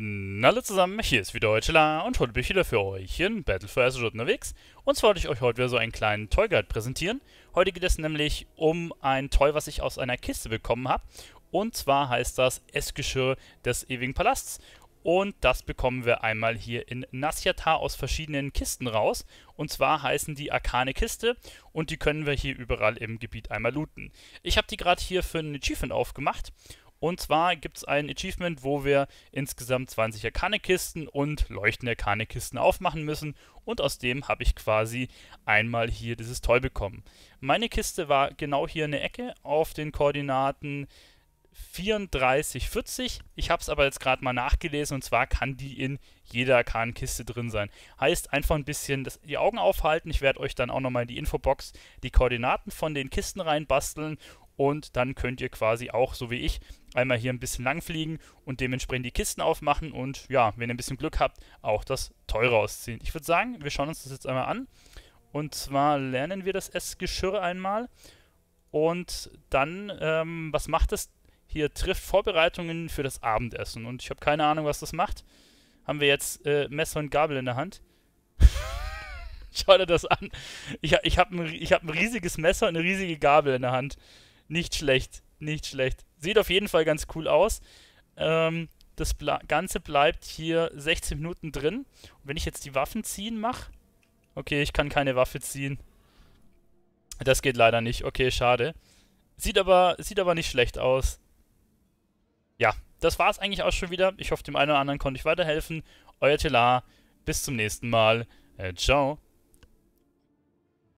Hallo zusammen, hier ist wieder Deutschela und heute bin ich wieder für euch in Battle for Azeroth unterwegs. Und zwar wollte ich euch heute wieder so einen kleinen Toy Guide präsentieren. Heute geht es nämlich um ein Toy, was ich aus einer Kiste bekommen habe. Und zwar heißt das Essgeschirr des ewigen Palasts. Und das bekommen wir einmal hier in Nasyatar aus verschiedenen Kisten raus. Und zwar heißen die Arkane Kiste und die können wir hier überall im Gebiet einmal looten. Ich habe die gerade hier für ein Achievement aufgemacht und zwar gibt es ein Achievement, wo wir insgesamt 20 Arkane-Kisten und leuchtende Arkane-Kisten aufmachen müssen. Und aus dem habe ich quasi einmal hier dieses Toy bekommen. Meine Kiste war genau hier in der Ecke auf den Koordinaten 34, 40. Ich habe es aber jetzt gerade mal nachgelesen und zwar kann die in jeder Arkan-Kiste drin sein. Heißt einfach ein bisschen das, die Augen aufhalten. Ich werde euch dann auch nochmal in die Infobox die Koordinaten von den Kisten reinbasteln und dann könnt ihr quasi auch, so wie ich, einmal hier ein bisschen lang fliegen und dementsprechend die Kisten aufmachen und ja, wenn ihr ein bisschen Glück habt, auch das Teure rausziehen. Ich würde sagen, wir schauen uns das jetzt einmal an. Und zwar lernen wir das Essgeschirr einmal. Und dann, ähm, was macht es? Hier trifft Vorbereitungen für das Abendessen. Und ich habe keine Ahnung, was das macht. Haben wir jetzt äh, Messer und Gabel in der Hand. Schau dir das an. Ich, ich habe ein, hab ein riesiges Messer und eine riesige Gabel in der Hand. Nicht schlecht, nicht schlecht. Sieht auf jeden Fall ganz cool aus. Ähm, das Ble Ganze bleibt hier 16 Minuten drin. Und wenn ich jetzt die Waffen ziehen mache... Okay, ich kann keine Waffe ziehen. Das geht leider nicht. Okay, schade. Sieht aber, sieht aber nicht schlecht aus. Ja, das war's eigentlich auch schon wieder. Ich hoffe, dem einen oder anderen konnte ich weiterhelfen. Euer Telar. Bis zum nächsten Mal. Äh, ciao.